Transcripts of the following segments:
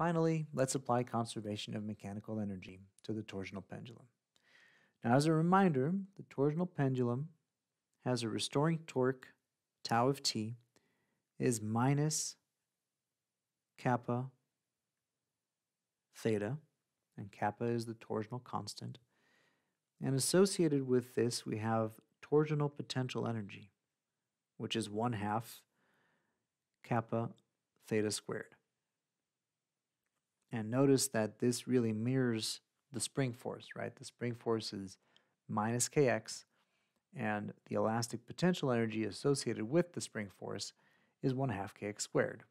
Finally, let's apply conservation of mechanical energy to the torsional pendulum. Now, as a reminder, the torsional pendulum has a restoring torque, tau of t, is minus kappa theta, and kappa is the torsional constant. And associated with this, we have torsional potential energy, which is 1 half kappa theta squared. And notice that this really mirrors the spring force, right? The spring force is minus kx, and the elastic potential energy associated with the spring force is 1 half kx squared.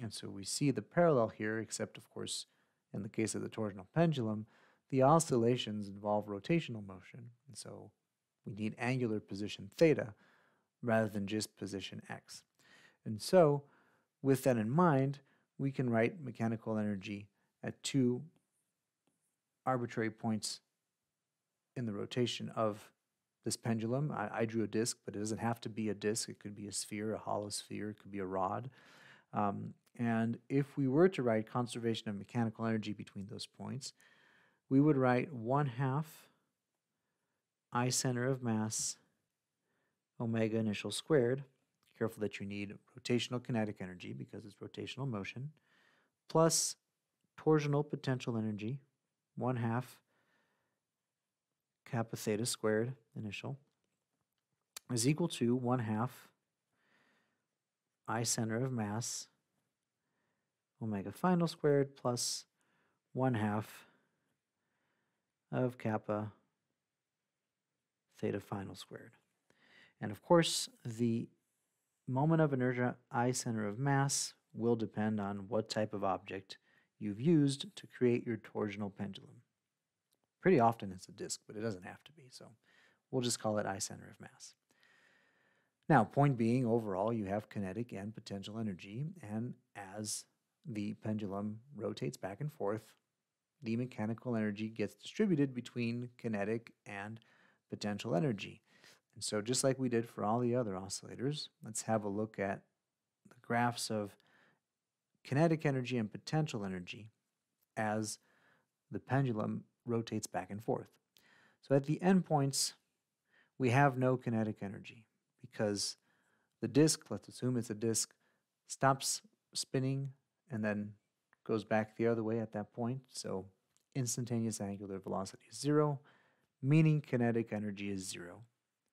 And so we see the parallel here, except of course, in the case of the torsional pendulum, the oscillations involve rotational motion. And so we need angular position theta rather than just position x. And so, with that in mind, we can write mechanical energy at two arbitrary points in the rotation of this pendulum. I, I, drew a disk, but it doesn't have to be a disk. It could be a sphere, a hollow sphere, it could be a rod. Um, and if we were to write conservation of mechanical energy between those points, we would write 1 half I center of mass omega initial squared. Careful that you need rotational kinetic energy because it's rotational motion, plus torsional potential energy, 1 half kappa theta squared initial is equal to 1 half I center of mass omega final squared plus 1 half of kappa theta final squared. And of course, the moment of inertia I center of mass will depend on what type of object you've used to create your torsional pendulum. Pretty often it's a disk, but it doesn't have to be, so we'll just call it I center of mass. Now, point being, overall, you have kinetic and potential energy, and as the pendulum rotates back and forth, the mechanical energy gets distributed between kinetic and potential energy. And so, just like we did for all the other oscillators, let's have a look at the graphs of kinetic energy and potential energy as the pendulum rotates back and forth. So, at the endpoints, we have no kinetic energy because the disk, let's assume it's a disk, stops spinning and then goes back the other way at that point. So instantaneous angular velocity is zero, meaning kinetic energy is zero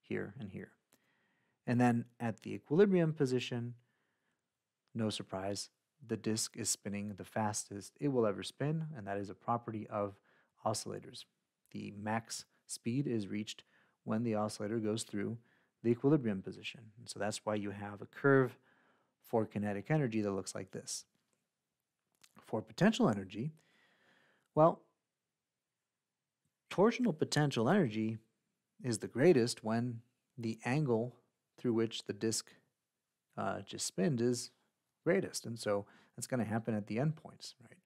here and here. And then at the equilibrium position, no surprise, the disk is spinning the fastest it will ever spin, and that is a property of oscillators. The max speed is reached when the oscillator goes through the equilibrium position. And so that's why you have a curve for kinetic energy that looks like this. For potential energy, well, torsional potential energy is the greatest when the angle through which the disk uh, just spins is greatest. And so that's going to happen at the endpoints, right?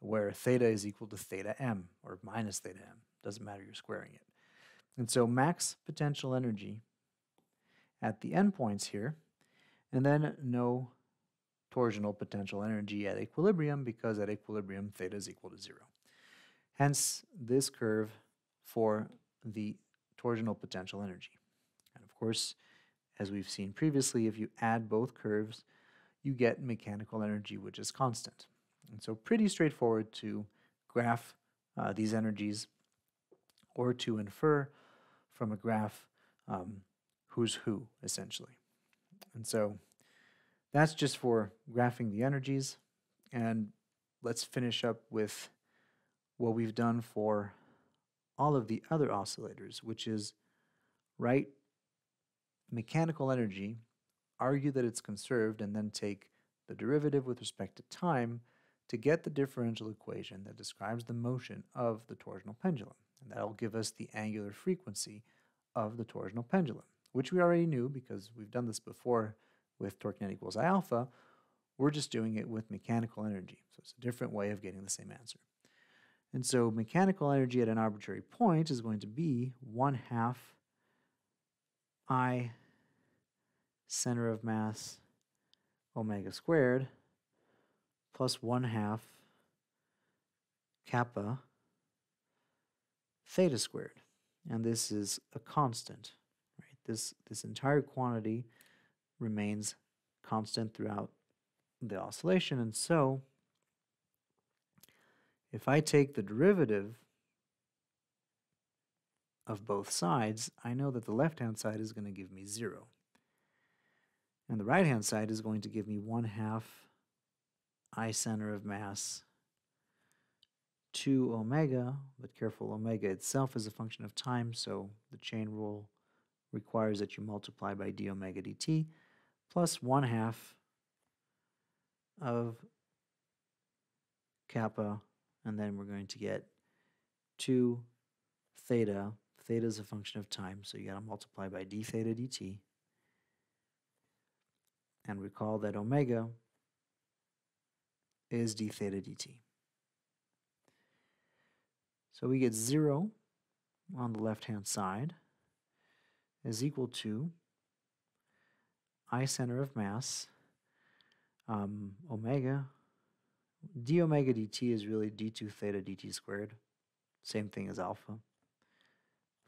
Where theta is equal to theta m or minus theta m. Doesn't matter, you're squaring it. And so max potential energy at the endpoints here, and then no torsional potential energy at equilibrium because at equilibrium theta is equal to zero. Hence this curve for the torsional potential energy. And of course, as we've seen previously, if you add both curves, you get mechanical energy, which is constant. And so pretty straightforward to graph uh, these energies or to infer from a graph um, who's who, essentially. And so that's just for graphing the energies. And let's finish up with what we've done for all of the other oscillators, which is write mechanical energy, argue that it's conserved, and then take the derivative with respect to time to get the differential equation that describes the motion of the torsional pendulum. And that'll give us the angular frequency of the torsional pendulum, which we already knew because we've done this before with torque net equals I alpha, we're just doing it with mechanical energy. So it's a different way of getting the same answer. And so mechanical energy at an arbitrary point is going to be 1 half I center of mass omega squared plus 1 half kappa theta squared. And this is a constant, right? This, this entire quantity remains constant throughout the oscillation. And so if I take the derivative of both sides, I know that the left-hand side is going to give me 0. And the right-hand side is going to give me 1 half I center of mass 2 omega, but careful, omega itself is a function of time, so the chain rule requires that you multiply by d omega dt plus 1 half of kappa, and then we're going to get 2 theta. Theta is a function of time, so you got to multiply by d theta dt. And recall that omega is d theta dt. So we get 0 on the left-hand side is equal to I center of mass um, omega d omega dt is really d2 theta dt squared same thing as alpha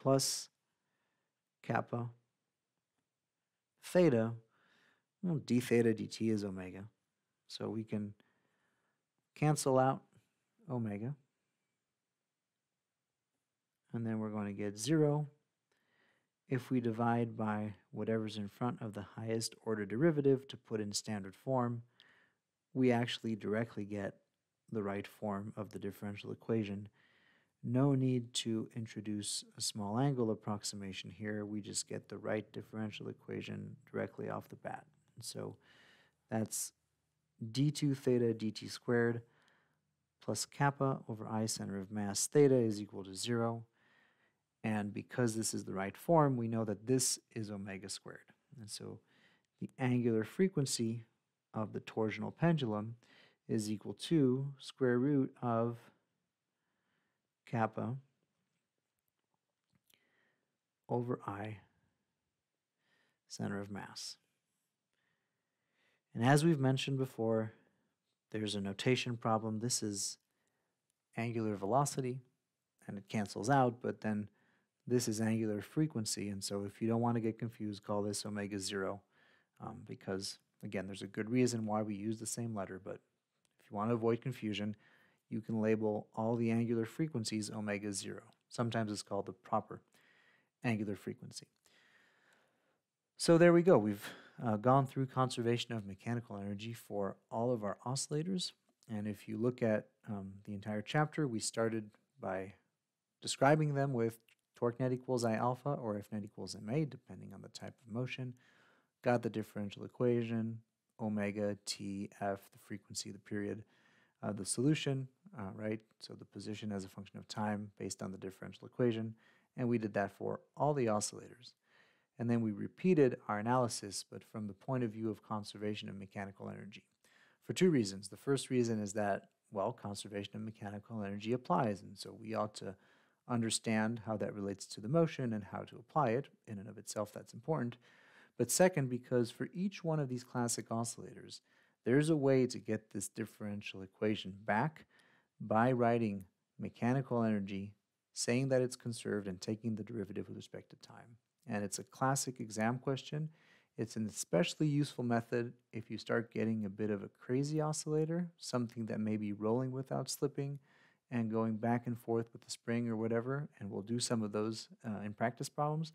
plus kappa theta well, d theta dt is omega so we can cancel out omega and then we're going to get 0 if we divide by whatever's in front of the highest order derivative to put in standard form, we actually directly get the right form of the differential equation. No need to introduce a small angle approximation here. We just get the right differential equation directly off the bat. So that's d2 theta dt squared plus kappa over i center of mass theta is equal to 0. And because this is the right form, we know that this is omega squared. And so the angular frequency of the torsional pendulum is equal to square root of kappa over I center of mass. And as we've mentioned before, there's a notation problem. This is angular velocity, and it cancels out, but then this is angular frequency, and so if you don't want to get confused, call this omega 0, um, because, again, there's a good reason why we use the same letter, but if you want to avoid confusion, you can label all the angular frequencies omega 0. Sometimes it's called the proper angular frequency. So there we go. We've uh, gone through conservation of mechanical energy for all of our oscillators. And if you look at um, the entire chapter, we started by describing them with torque net equals I alpha or F net equals ma, depending on the type of motion. Got the differential equation, omega t f, the frequency, the period, uh, the solution, uh, right? So the position as a function of time based on the differential equation. And we did that for all the oscillators. And then we repeated our analysis, but from the point of view of conservation of mechanical energy. For two reasons. The first reason is that, well, conservation of mechanical energy applies, and so we ought to understand how that relates to the motion and how to apply it. In and of itself, that's important. But second, because for each one of these classic oscillators, there's a way to get this differential equation back by writing mechanical energy, saying that it's conserved, and taking the derivative with respect to time. And it's a classic exam question. It's an especially useful method if you start getting a bit of a crazy oscillator, something that may be rolling without slipping, and going back and forth with the spring or whatever, and we'll do some of those uh, in practice problems.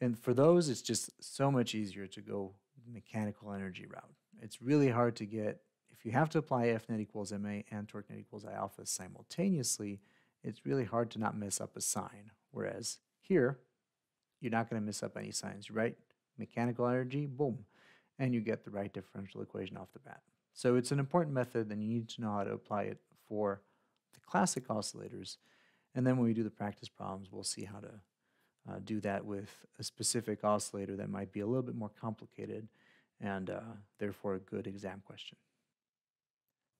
And for those, it's just so much easier to go mechanical energy route. It's really hard to get, if you have to apply F net equals MA and torque net equals I alpha simultaneously, it's really hard to not mess up a sign. Whereas here, you're not going to mess up any signs, right? Mechanical energy, boom, and you get the right differential equation off the bat. So it's an important method, and you need to know how to apply it for the classic oscillators. And then when we do the practice problems, we'll see how to uh, do that with a specific oscillator that might be a little bit more complicated and uh, therefore a good exam question.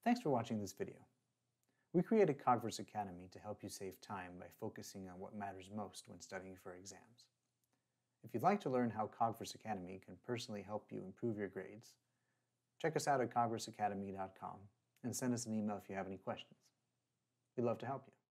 Thanks for watching this video. We created Cogverse Academy to help you save time by focusing on what matters most when studying for exams. If you'd like to learn how Cogverse Academy can personally help you improve your grades, check us out at cogverseacademy.com and send us an email if you have any questions. We'd love to help you.